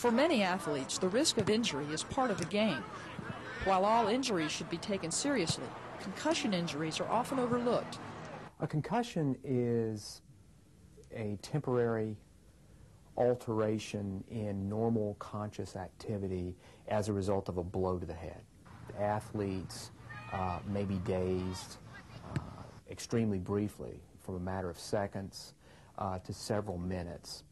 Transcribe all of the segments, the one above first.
For many athletes, the risk of injury is part of the game. While all injuries should be taken seriously, concussion injuries are often overlooked. A concussion is a temporary alteration in normal conscious activity as a result of a blow to the head. Athletes uh, may be dazed uh, extremely briefly, from a matter of seconds uh, to several minutes.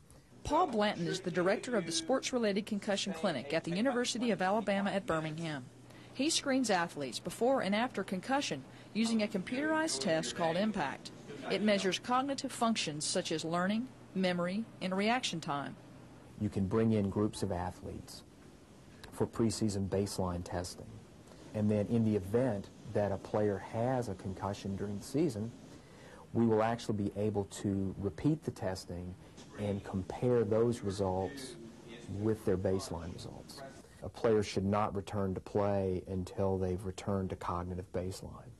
Paul Blanton is the director of the Sports Related Concussion Clinic at the University of Alabama at Birmingham. He screens athletes before and after concussion using a computerized test called IMPACT. It measures cognitive functions such as learning, memory, and reaction time. You can bring in groups of athletes for preseason baseline testing. And then in the event that a player has a concussion during the season, we will actually be able to repeat the testing and compare those results with their baseline results. A player should not return to play until they've returned to cognitive baseline.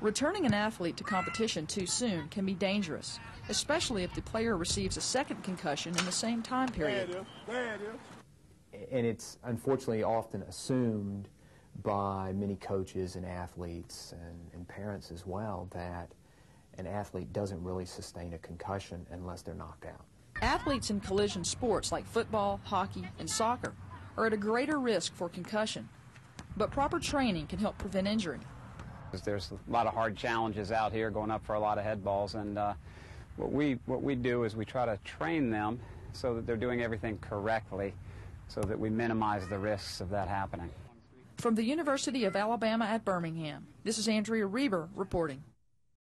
Returning an athlete to competition too soon can be dangerous, especially if the player receives a second concussion in the same time period. And it's unfortunately often assumed by many coaches and athletes and, and parents as well that an athlete doesn't really sustain a concussion unless they're knocked out. Athletes in collision sports like football, hockey, and soccer are at a greater risk for concussion, but proper training can help prevent injury. There's a lot of hard challenges out here going up for a lot of head balls, and uh, what we what we do is we try to train them so that they're doing everything correctly, so that we minimize the risks of that happening. From the University of Alabama at Birmingham, this is Andrea Reber reporting.